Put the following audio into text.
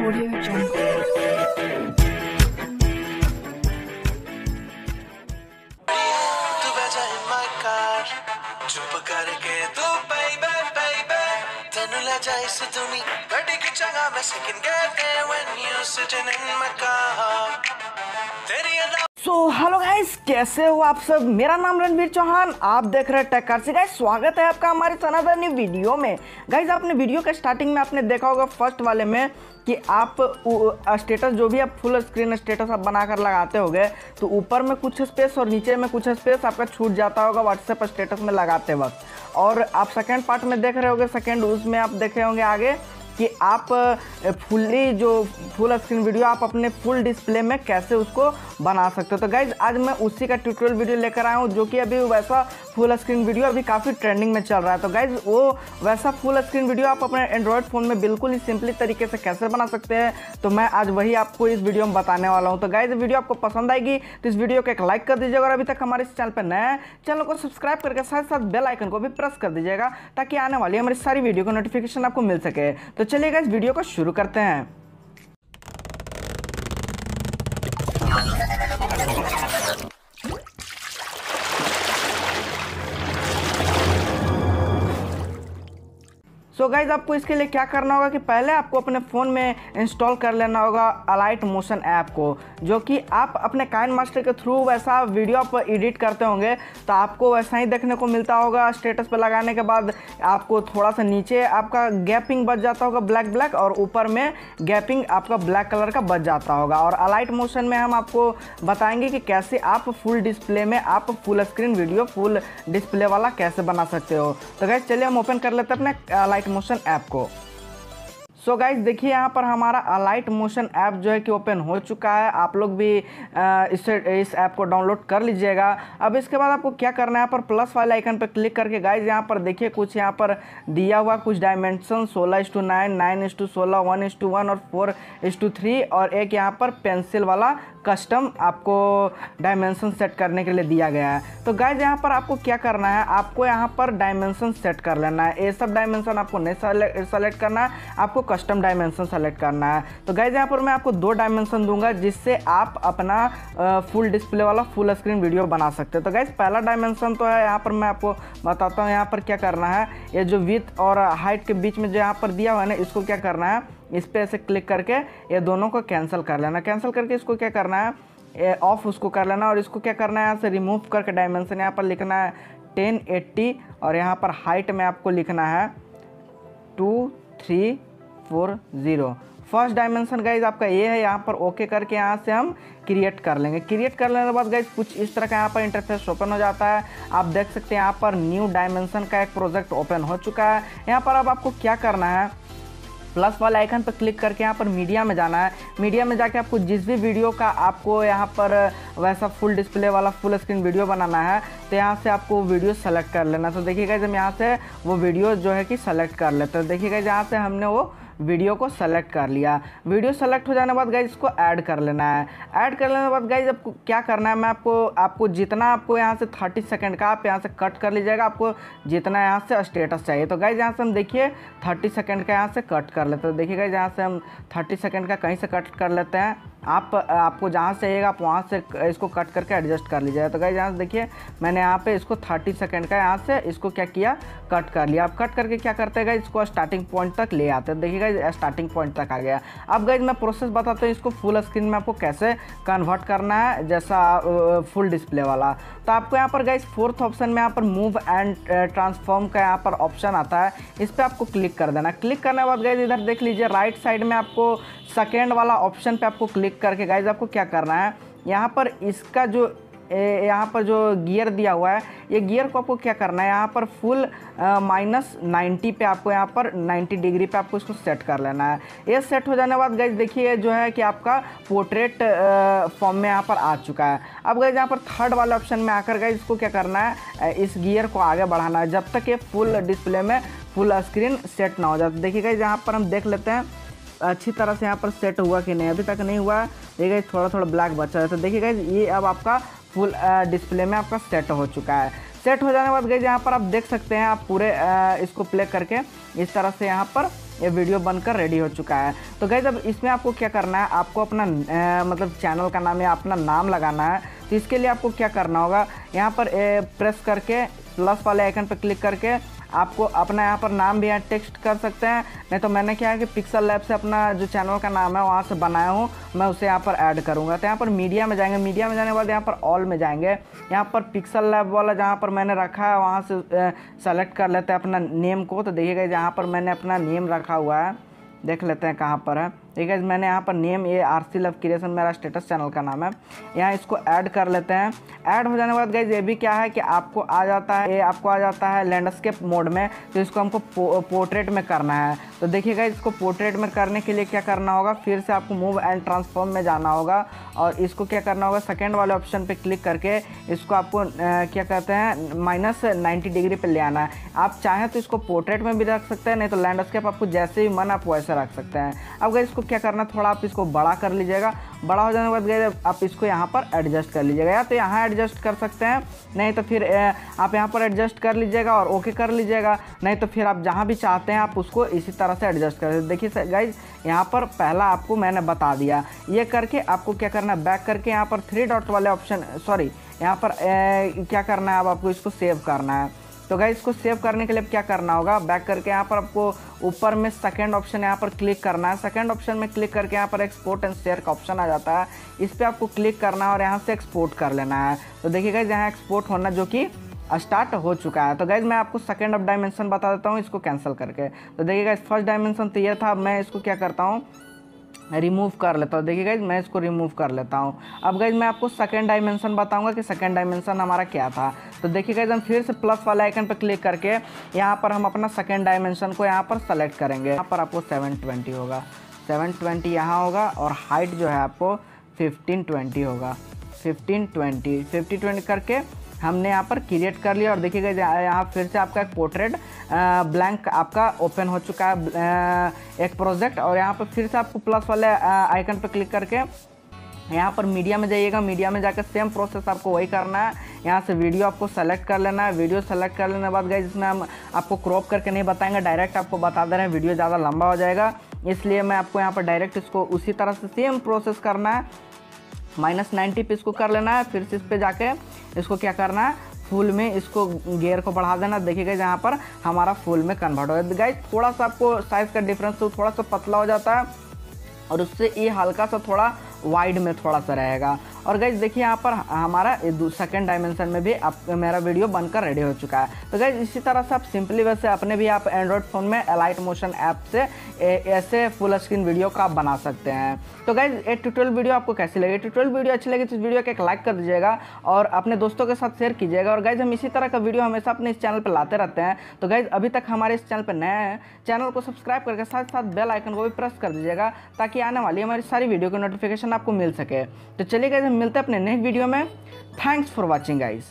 Audio Jungle. चुप करके तू baby baby तेनु ले जाए इस दुनी बड़ी की जगह में second कहते when you sitting in my car तेरी सो हेलो गाइस कैसे हो आप सब? मेरा नाम रणवीर चौहान, आप देख रहे हैं टेक से। गाइस स्वागत है आपका हमारे सनातन वीडियो में। गाइस आपने वीडियो के स्टार्टिंग में आपने देखा होगा फ़र्स्ट वाले में कि आप स्टेटस जो भी आप फुल स्क्रीन स्टेटस आप बनाकर लगाते होगे तो ऊपर में कुछ स्पेस और नीचे में कुछ स्पेस आपका छूट जाता होगा व्हाट्सएप स्टेटस में लगाते वक्त। और आप सेकेंड पार्ट में देख रहे होगे सेकेंड उसमें आप देखे होंगे आगे। कि आप फुल्ली जो फुल स्क्रीन वीडियो आप अपने फुल डिस्प्ले में कैसे उसको बना सकते हो। तो गाइज़ आज मैं उसी का ट्यूटोरियल वीडियो लेकर आया हूँ, जो कि अभी वैसा फुल स्क्रीन वीडियो अभी काफ़ी ट्रेंडिंग में चल रहा है। तो गाइज़ वो वैसा फुल स्क्रीन वीडियो आप अपने एंड्रॉयड फ़ोन में बिल्कुल ही सिंपली तरीके से कैसे बना सकते हैं तो मैं आज वही आपको इस वीडियो में बताने वाला हूँ। तो गाइज़ वीडियो आपको पसंद आएगी तो इस वीडियो को एक लाइक कर दीजिएगा और अभी तक हमारे इस चैनल पर नया है चैनल को सब्सक्राइब करके साथ साथ बेल आइकन को भी प्रेस कर दीजिएगा, ताकि आने वाली हमारी सारी वीडियो का नोटिफिकेशन आपको मिल सके। तो चलिएगा इस वीडियो को शुरू करते हैं। सो so गाइज़ आपको इसके लिए क्या करना होगा कि पहले आपको अपने फ़ोन में इंस्टॉल कर लेना होगा अलाइट मोशन ऐप को, जो कि आप अपने काइन मास्टर के थ्रू वैसा वीडियो आप एडिट करते होंगे तो आपको वैसा ही देखने को मिलता होगा। स्टेटस पर लगाने के बाद आपको थोड़ा सा नीचे आपका गैपिंग बच जाता होगा ब्लैक ब्लैक और ऊपर में गैपिंग आपका ब्लैक कलर का बच जाता होगा। और अलाइट मोशन में हम आपको बताएँगे कि कैसे आप फुल डिस्प्ले में आप full screen video full display वाला कैसे बना सकते हो। तो गैस चलिए हम ओपन कर लेते हैं अपने अलाइट मोशन ऐप को। सो so गाइज़ देखिए यहाँ पर हमारा अलाइट मोशन ऐप जो है कि ओपन हो चुका है। आप लोग भी आ, इसे इस ऐप को डाउनलोड कर लीजिएगा। अब इसके बाद आपको क्या करना है? यहाँ पर प्लस वाले आइकन पर क्लिक करके गाइज़ यहाँ पर देखिए कुछ यहाँ पर दिया हुआ कुछ डायमेंशन सोलह is to nine nine is to सोलह वन इस टू वन और फोर इस टू थ्री और एक यहाँ पर पेंसिल वाला कस्टम आपको डायमेंशन सेट करने के लिए दिया गया है। तो गाइज़ यहाँ पर आपको क्या करना है? आपको यहाँ पर डायमेंशन सेट कर लेना है। ये सब डायमेंशन आपको नहीं सेलेक्ट करना है। आपको कस्टम डायमेंशन सेलेक्ट करना है। तो गाइज़ यहाँ पर मैं आपको दो डायमेंशन दूँगा जिससे आप अपना फुल डिस्प्ले वाला फुल स्क्रीन वीडियो बना सकते हैं। तो गाइज़ पहला डायमेंशन तो है, यहाँ पर मैं आपको बताता हूँ यहाँ पर क्या करना है। ये जो विथ और हाइट के बीच में जो यहाँ पर दिया हुआ है ना, इसको क्या करना है? इस पर ऐसे क्लिक करके ये दोनों को कैंसिल कर लेना। कैंसिल करके इसको क्या करना है? ऑफ़ उसको कर लेना और इसको क्या करना है? यहाँ से रिमूव करके डायमेंशन यहाँ पर लिखना है टेन एट्टी और यहाँ पर हाइट में आपको लिखना है two three four zero first dimension guys आपका ये है, यहाँ पर ओके करके यहाँ से हम क्रिएट कर लेंगे। क्रिएट कर लेने के बाद गाइज़ कुछ इस तरह का यहाँ पर इंटरफेस ओपन हो जाता है। आप देख सकते हैं यहाँ पर न्यू डायमेंशन का एक प्रोजेक्ट ओपन हो चुका है। यहाँ पर अब आपको क्या करना है? प्लस वाले आइकन पर क्लिक करके यहाँ पर मीडिया में जाना है। मीडिया में जाके आपको जिस भी वीडियो का आपको यहाँ पर, वैसा फुल डिस्प्ले वाला फुल स्क्रीन वीडियो बनाना है तो यहाँ से आपको वीडियो सेलेक्ट कर लेना। तो देखिएगा जब यहाँ से वो वीडियो जो है कि सेलेक्ट कर लेते हैं। देखिएगा जहाँ से हमने वो वीडियो को सेलेक्ट कर लिया। वीडियो सेलेक्ट हो जाने के बाद गाइज़ इसको ऐड कर लेना है। ऐड कर लेने के बाद गाइज़ आपको क्या करना है, मैं आपको आपको जितना आपको यहाँ से थर्टी सेकेंड का, आप यहाँ से कट कर लीजिएगा, आपको जितना यहाँ से स्टेटस चाहिए। तो गाइज़ यहाँ से हम देखिए थर्टी सेकेंड का यहाँ से कट कर लेते हैं। देखिए गाइज़ यहाँ से हम थर्टी सेकेंड का कहीं से कट कर लेते हैं। आप, आपको जहाँ से चाहिएगा आप वहाँ से इसको कट करके एडजस्ट कर लीजिएगा। तो गाइज़ यहाँ से देखिए, मैंने यहाँ पे इसको 30 सेकंड का यहाँ से इसको क्या किया? कट कर लिया। आप कट करके क्या करते हैं इसको स्टार्टिंग पॉइंट तक ले आते हैं। देखिएगा स्टार्टिंग पॉइंट तक आ गया। अब गाइज़ मैं प्रोसेस बताता हूँ इसको फुल स्क्रीन में आपको कैसे कन्वर्ट करना है, जैसा फुल डिस्प्ले वाला। तो आपको यहाँ पर गाइज़ फोर्थ ऑप्शन में यहाँ पर मूव एंड ट्रांसफॉर्म का यहाँ पर ऑप्शन आता है। इस पर आपको क्लिक कर देना। क्लिक करने के बाद गाइज़ इधर देख लीजिए राइट साइड में आपको सेकेंड वाला ऑप्शन पे आपको क्लिक करके गाइज़ आपको क्या करना है? यहाँ पर इसका जो यहाँ पर जो गियर दिया हुआ है, ये गियर को आपको क्या करना है? यहाँ पर फुल माइनस नाइन्टी पे आपको यहाँ पर 90 डिग्री पे आपको इसको सेट कर लेना है। ये सेट हो जाने के बाद गैस देखिए जो है कि आपका पोर्ट्रेट फॉर्म में यहाँ पर आ चुका है। अब गैस यहाँ पर थर्ड वाले ऑप्शन में आकर गए इसको क्या करना है? इस गियर को आगे बढ़ाना है, जब तक ये फुल डिस्प्ले में फुल स्क्रीन सेट ना हो जाए। देखिए गैस यहाँ पर हम देख लेते हैं अच्छी तरह से यहाँ पर सेट हुआ कि नहीं? अभी तक नहीं हुआ। देखिए थोड़ा थोड़ा ब्लैक बचा है। तो देखिए गाइज़ ये अब आपका फुल डिस्प्ले में आपका सेट हो चुका है। सेट हो जाने के बाद गई यहाँ पर आप देख सकते हैं, आप पूरे इसको प्ले करके इस तरह से यहाँ पर ये वीडियो बनकर रेडी हो चुका है। तो गैस अब इसमें आपको क्या करना है? आपको अपना मतलब चैनल का नाम या अपना नाम लगाना है। तो इसके लिए आपको क्या करना होगा? यहाँ पर प्रेस करके प्लस वाले आइकन पर क्लिक करके आपको अपना यहाँ पर नाम भी यहाँ टेक्स्ट कर सकते हैं। नहीं तो मैंने क्या है कि पिक्सल लैब से अपना जो चैनल का नाम है, वहाँ से बनाया हूँ। मैं उसे यहाँ पर ऐड करूँगा। तो यहाँ पर मीडिया में जाएँगे। मीडिया में जाने के बाद यहाँ पर ऑल में जाएँगे। यहाँ पर पिक्सल लैब वाला जहाँ पर मैंने रखा है, वहाँ से सेलेक्ट कर लेते हैं अपना नेम को। तो देखिएगा जहाँ पर मैंने अपना नेम रखा हुआ है। देख लेते हैं कहाँ पर है। ठीक है, मैंने यहाँ पर नेम ये आर सी लव क्रिएशन मेरा स्टेटस चैनल का नाम है। यहाँ इसको ऐड कर लेते हैं। ऐड हो जाने के बाद गाइज़ ये भी क्या है कि आपको आ जाता है, ये आपको आ जाता है लैंडस्केप मोड में तो इसको हमको पोर्ट्रेट में करना है। तो देखिएगा इसको पोर्ट्रेट में करने के लिए क्या करना होगा? फिर से आपको मूव एंड ट्रांसफॉर्म में जाना होगा। और इसको क्या करना होगा? सेकेंड वाले ऑप्शन पर क्लिक करके इसको आपको क्या कहते हैं माइनस नाइन्टी डिग्री पर ले आना है। आप चाहें तो इसको पोर्ट्रेट में भी रख सकते हैं, नहीं तो लैंडस्केप आपको जैसे ही मन आप वैसे रख सकते हैं। अब गए इसको क्या करना थोड़ा आप इसको बड़ा कर लीजिएगा। बड़ा हो जाने के बाद गए आप इसको यहाँ पर एडजस्ट कर लीजिएगा। या तो यहाँ एडजस्ट कर सकते हैं नहीं तो फिर आप यहाँ पर एडजस्ट कर लीजिएगा और ओके कर लीजिएगा। नहीं तो फिर आप जहाँ भी चाहते हैं आप उसको इसी तरह से एडजस्ट कर देखिए गाइज़ यहाँ पर पहला आपको मैंने बता दिया। ये करके आपको क्या करना है बैक करके यहाँ पर थ्री डॉट वाले ऑप्शन सॉरी यहाँ पर अ, क्या करना है अब आपको इसको सेव करना है। तो गाइज़ इसको सेव करने के लिए क्या करना होगा? बैक करके यहाँ पर आपको ऊपर में सेकेंड ऑप्शन यहाँ पर क्लिक करना है। सेकेंड ऑप्शन में क्लिक करके यहाँ पर एक्सपोर्ट एंड शेयर का ऑप्शन आ जाता है। इस पर आपको क्लिक करना है और यहाँ से एक्सपोर्ट कर लेना है। तो देखिए गाइज़ यहाँ एक्सपोर्ट होना जो कि स्टार्ट हो चुका है। तो गाइज़ मैं आपको सेकेंड ऑफ़ डायमेंशन बता देता हूँ, इसको कैंसिल करके। तो देखिए गाइज़ फ़र्स्ट डायमेंशन तो ये था। मैं इसको क्या करता हूँ? रिमूव कर लेता हूँ। देखिए गाइज़ मैं इसको रिमूव कर लेता हूँ। अब गाइज़ मैं आपको सेकंड डायमेंशन बताऊँगा कि सेकंड डायमेंशन हमारा क्या था। तो देखिए गाइज़ हम फिर से प्लस वाले आइकन पर क्लिक करके यहाँ पर हम अपना सेकेंड डायमेंशन को यहाँ पर सेलेक्ट करेंगे। यहाँ पर आपको 720 होगा। 720 यहाँ होगा और हाइट जो है आपको 1520 होगा। 1520 1520 करके हमने यहाँ पर क्रिएट कर लिया और देखिएगा यहाँ फिर से आपका एक पोर्ट्रेट ब्लैंक आपका ओपन हो चुका है एक प्रोजेक्ट और यहाँ पर फिर से आपको प्लस वाले आइकन पर क्लिक करके यहाँ पर मीडिया में जाइएगा। मीडिया में जाकर सेम प्रोसेस आपको वही करना है। यहाँ से वीडियो आपको सेलेक्ट कर लेना है। वीडियो सेलेक्ट कर लेने के बाद गए जिसमें हम आपको क्रॉप करके नहीं बताएँगे। डायरेक्ट आपको बता दे रहे हैं। वीडियो ज़्यादा लंबा हो जाएगा। इसलिए मैं आपको यहाँ पर डायरेक्ट इसको उसी तरह से सेम प्रोसेस करना है। माइनस नाइन्टी पे इसको कर लेना है, फिर से इस पर जाके इसको क्या करना है, फुल में इसको गेयर को बढ़ा देना। देखिएगा जहाँ पर हमारा फुल में कन्वर्ट हो गया। थोड़ा सा आपको साइज़ का डिफरेंस तो थोड़ा सा पतला हो जाता है, और उससे ये हल्का सा थोड़ा वाइड में थोड़ा सा रहेगा। और गाइज़ देखिए यहाँ पर हमारा सेकेंड डायमेंशन में भी आप मेरा वीडियो बनकर रेडी हो चुका है। तो गाइज़ इसी तरह से आप सिंपली वैसे अपने भी आप एंड्रॉयड फ़ोन में एलाइट मोशन ऐप से ऐसे फुल स्क्रीन वीडियो का आप बना सकते हैं। तो गाइज़ ये ट्यूटोरियल वीडियो आपको कैसी लगी? ट्यूटोरियल वीडियो अच्छी लगी तो इस वीडियो को एक लाइक कर दीजिएगा और अपने दोस्तों के साथ शेयर कीजिएगा। और गाइज़ हम इसी तरह का वीडियो हमेशा अपने इस चैनल पर लाते रहते हैं। तो गाइज़ अभी तक हमारे इस चैनल पर नए हैं चैनल को सब्सक्राइब करके साथ साथ बेल आइकन को भी प्रेस कर दीजिएगा ताकि आने वाली हमारी सारी वीडियो की नोटिफिकेशन आपको मिल सके। तो चलिए हम मिलते हैं अपने नेक्स्ट वीडियो में। Thanks for watching guys